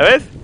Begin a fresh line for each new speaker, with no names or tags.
¿Sabes?